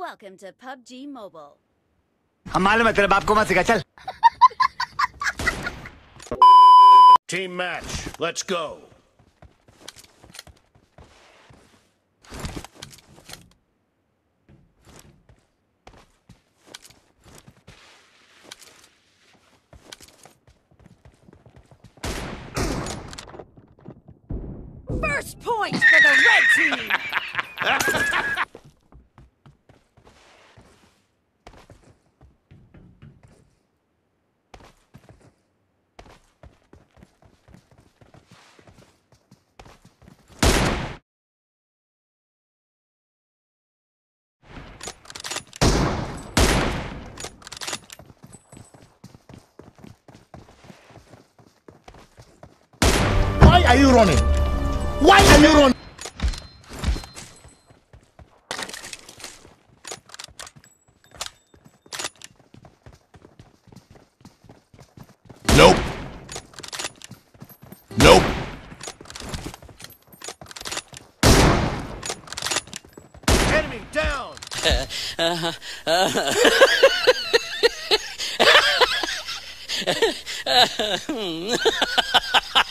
Welcome to PUBG Mobile. हम मालूम है तेरे बाप को मत सिखा चल Team match, let's go. First point for the red team! are you running? Why are you running? Nope. Nope. Enemy down.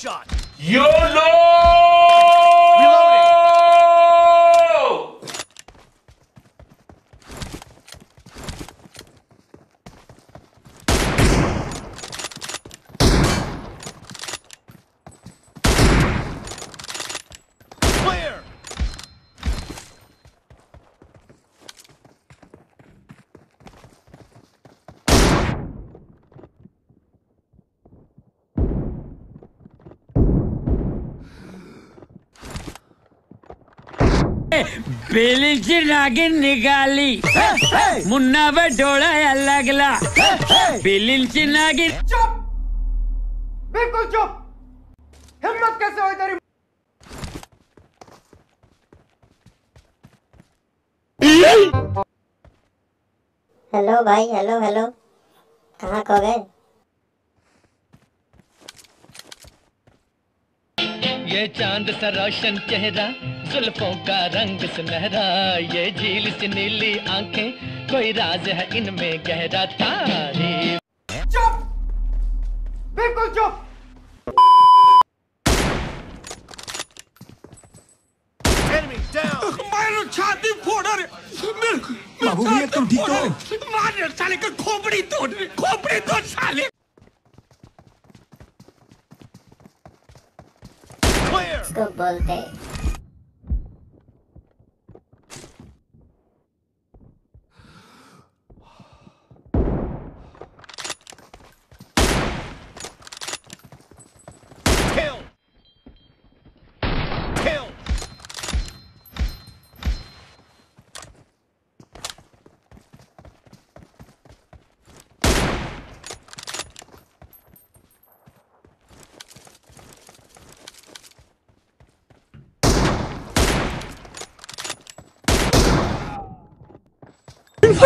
Shot. YOLO! बेलीची नागिन निघाली मुन्नावर डोळा लागला। बेलीची नागिन बिल्कुल चुप! हिम्मत कैसे हुई तेरी हेलो भाई हेलो हेलो। कहाँ खो गए? ये चाँद सा रोशन चेहरा जुल्फों का रंग सुनहरा ये झील से नीली आँखें कोई राज है इनमें गहरा तारीफ़ चुप बिल्कुल चुप छाती फोड़ रे मेरे बाबू भैया तुम ठीक हो मार साले का खोपड़ी तोड़ खोपड़ी तोड़ साले Clear. इसको बोलते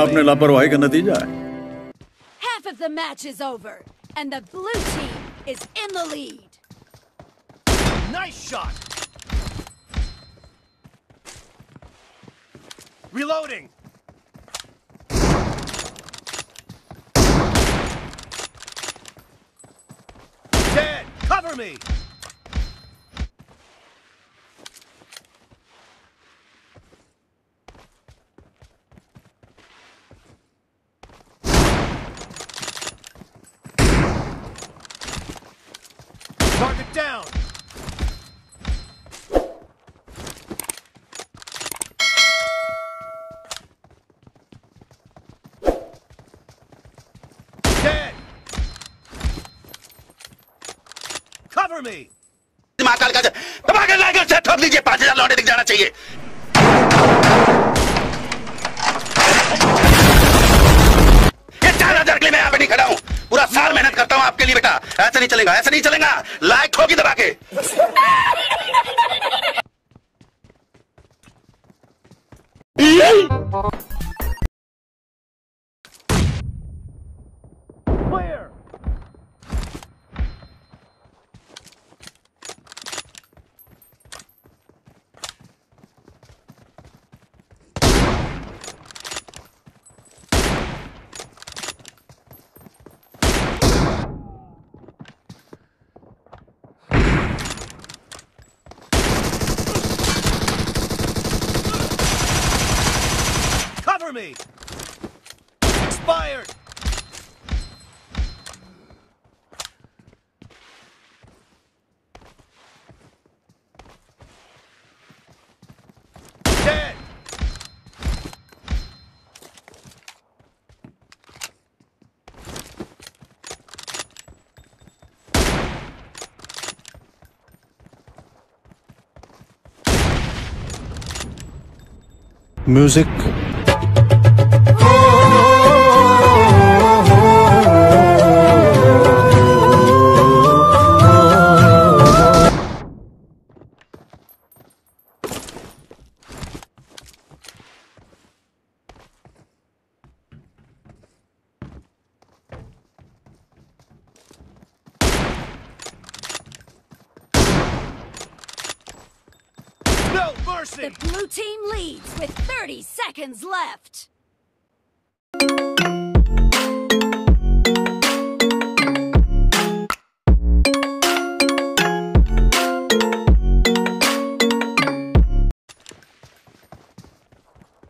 अपने लापरवाही का नतीजा है Half of the match is over and the blue team is in the lead. Nice shot. Reloading. Dead. Cover me. Target down. Dead. Cover me. पाँच हज़ार लौटे दिख जाना चाहिए ये चार हज़ार के लिए मैं यहाँ पे नहीं खड़ा हूँ पूरा साल मेहनत करता हूँ आपके लिए बेटा। ऐसा नहीं चलेगा, ऐसा नहीं चलेगा। लाइक होगी दबा के। Me. Expired. Music. No mercy. The blue team leads with 30 seconds left.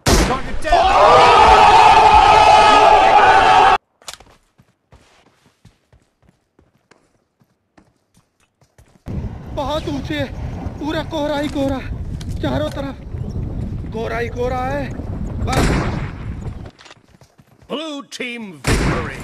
Target down. बहुत ऊंचे पूरा कोहरा ही कोहरा चारों तरफ़ गोरा ही गोरा है बस Blue team victory!